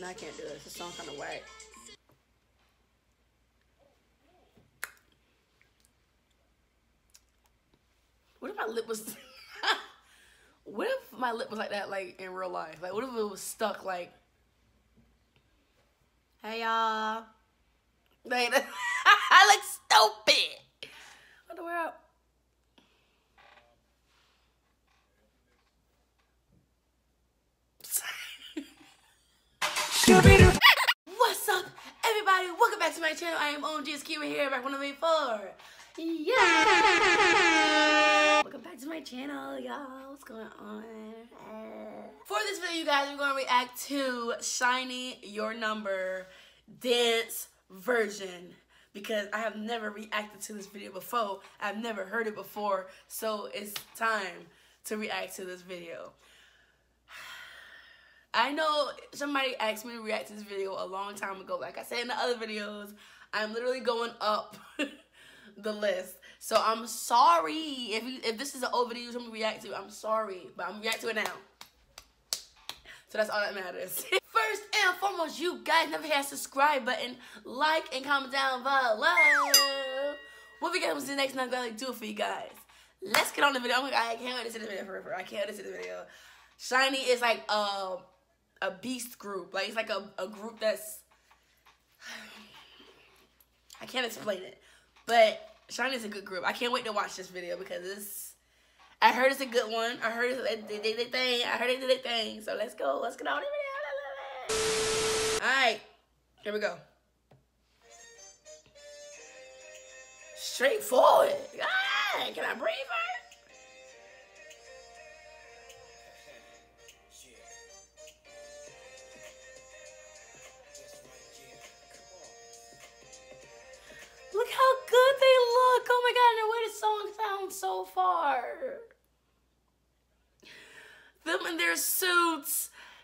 No, I can't do this. This song kind of whack. What if my lip was... what if my lip was like that, like, in real life? Like, what if it was stuck, like... Hey, y'all. Like, I look stupid. Underwear up. What's my channel. I am OMG Skier here, back one of me four. Yeah! Welcome back to my channel, y'all. What's going on? For this video, you guys, we're going to react to SHINee Your Number dance version because I have never reacted to this video before. I've never heard it before, so it's time to react to this video. I know somebody asked me to react to this video a long time ago. Like I said in the other videos, I'm literally going up the list. So I'm sorry if you, if this is an old video me to react to. I'm sorry, but I'm reacting to it now. So that's all that matters. First and foremost, you guys never hit subscribe button, like, and comment down below. What we got was the next and I'm do it for you guys. Let's get on the video. Oh my god, I can't wait to see this video forever. I can't wait to see this video. SHINee is like uh a beast group. Like it's like a, a group that's I can't explain it. But Shine is a good group. I can't wait to watch this video because it's I heard it's a good one. I heard they did their thing. I heard they did their thing. So let's go. Let's get on the video. Alright. Here we go. Straightforward. Ah,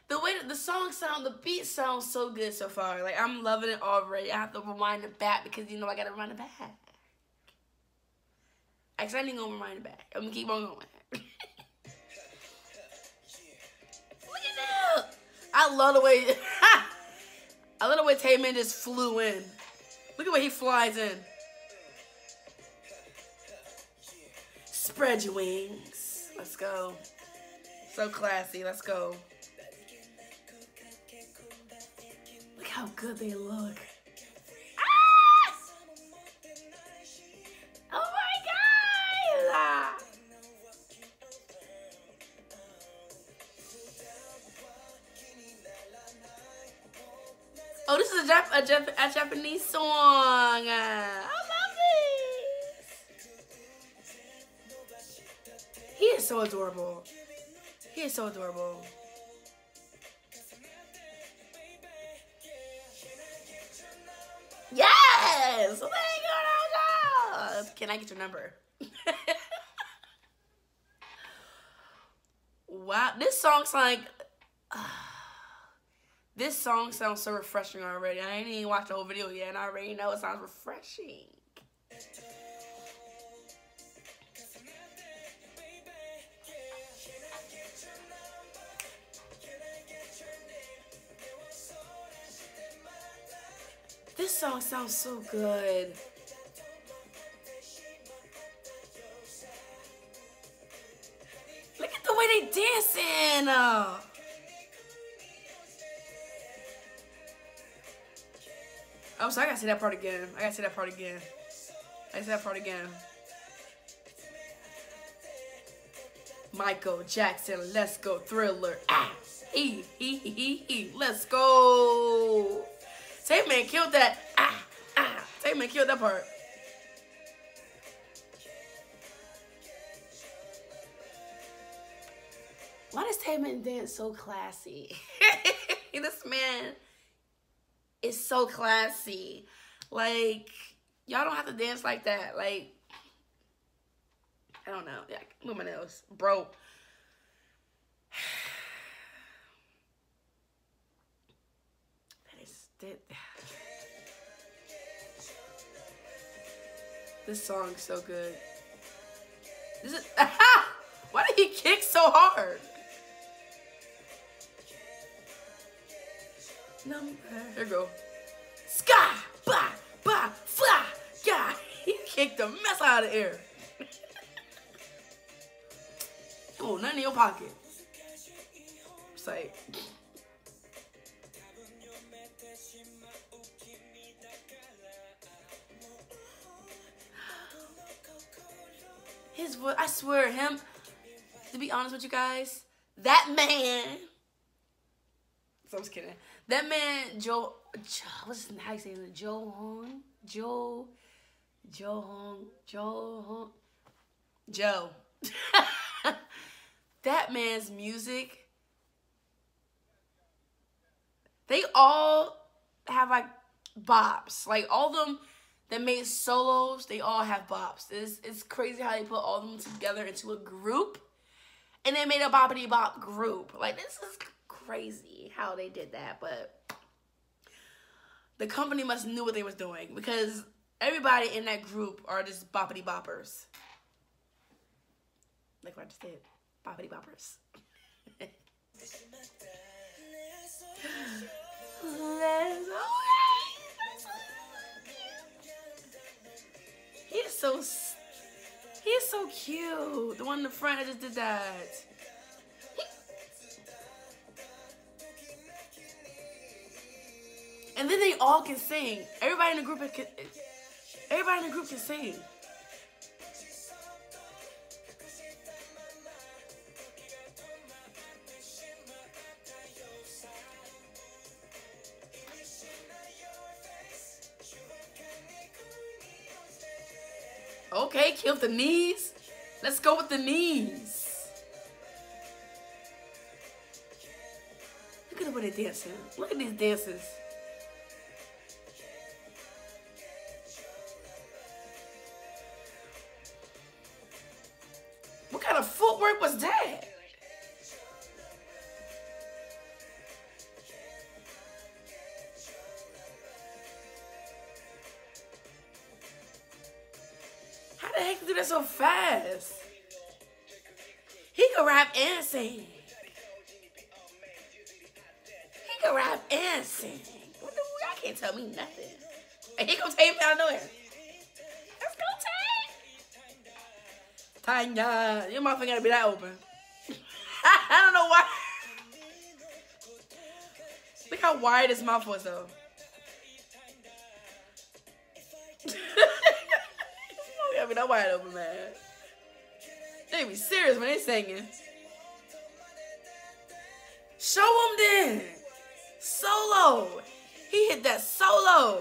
The way that the song sound, the beat sounds so good so far. Like I'm loving it already. I have to rewind it back because you know I gotta run it back. Actually, I ain't gonna rewind it back. I'm gonna keep on going. Look at that. I love the way I love the way Taemin just flew in. Look at where he flies in. Spread your wings. Let's go. So classy. Let's go. Look how good they look. Ah! Oh my god! Oh, this is a, Jap a, Jap a Japanese song. I love this. He is so adorable. He is so adorable. Yes! Can I get your number? wow, this song's like. Uh, this song sounds so refreshing already. I ain't even watched the whole video yet, and I already know it sounds refreshing. This song sounds so good. Look at the way they dancing. Uh. Oh, so I gotta say that part again. I gotta say that part again. I say that part again. Michael Jackson, let's go, thriller. Ah, he, he, he, let's go. Taemin killed that. Ah, ah. Taemin killed that part. Why does Taemin dance so classy? this man is so classy. Like, y'all don't have to dance like that. Like, I don't know. Yeah, move my nails. Bro. That is that. This song's so good. This is why did he kick so hard? number. There you go. Sky, ba, ba, fly, yeah. He kicked the mess out of the air. oh, nothing in your pocket. It's like. Voice, I swear, him, to be honest with you guys, that man. So I'm just kidding. That man, Joe, what's his, how you say it? Joe Hong? Joe, Joe Hong, Joe Hong, Joe. that man's music, they all have like bops. Like all them that made solos, they all have bops. It's, it's crazy how they put all of them together into a group and they made a boppity bop group. Like this is crazy how they did that, but the company must knew what they was doing because everybody in that group are just boppity boppers. Like what I just said, boppity boppers. So he is so cute. The one in the front that just did that. And then they all can sing. Everybody in the group can. Everybody in the group can sing. Okay, kill the knees. Let's go with the knees. Look at way they're dancing. Look at these dances. Do that so fast? He can rap and sing. He can rap and sing. What the, y'all can't tell me nothing. And he gonna take me out of nowhere. Let's go, Tay. Tanya, your mouth ain't gotta be that open. I don't know why. Look how wide his mouth was, though. Be that wide open, man. They be serious when they singing. Show him then. Solo. He hit that solo.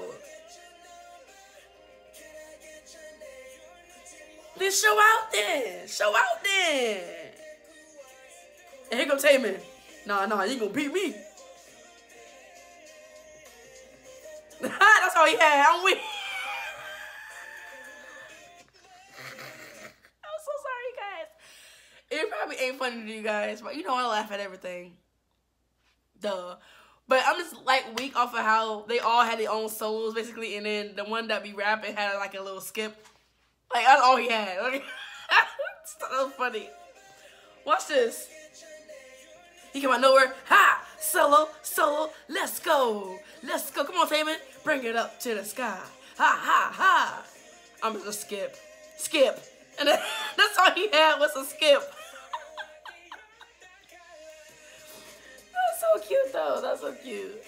Then show out then. Show out then. And here go Taemin. Nah, nah, you gonna beat me. That's all he had. I'm weak. Funny to you guys, but you know I laugh at everything. Duh. But I'm just like weak off of how they all had their own solos basically, and then the one that be rapping had like a little skip. Like that's all he had. Like, so funny. Watch this. He came out nowhere. Ha! Solo, solo, let's go. Let's go. Come on, Taemin. Bring it up to the sky. Ha ha ha. I'm just a skip. Skip. And that's all he had was a skip. Though. That's so cute.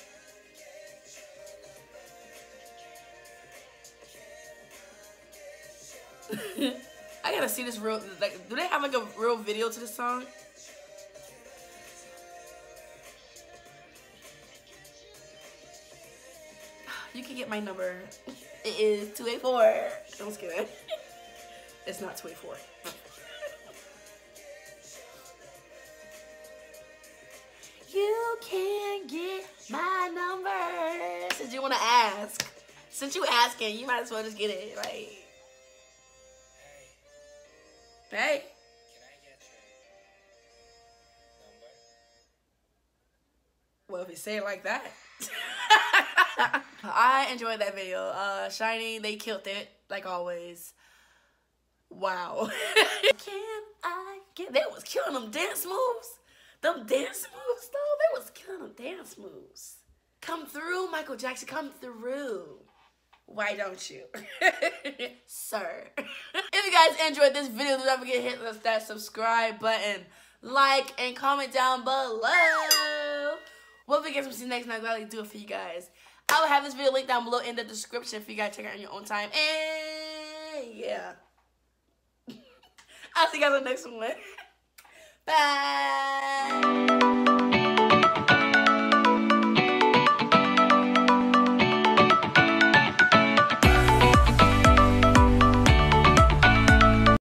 I gotta see this real. Like, do they have like a real video to this song? You can get my number. It is 284. I'm just kidding. It's not 284. Get my number. Since you want to ask. Since you asking, you might as well just get it. Like, hey. Hey can I get number well, if you say it like that. I enjoyed that video. Uh, SHINee, they killed it, like always. Wow. Can I get... They was killing them dance moves. Them dance moves, though. Was them dance moves. Come through, Michael Jackson. Come through. Why don't you? Sir. if you guys enjoyed this video, don't forget to hit that subscribe button, like, and comment down below. What we get to see next, and I'll gladly do it for you guys. I will have this video linked down below in the description for you guys to check out on your own time. And yeah. I'll see you guys on the next one. Bye.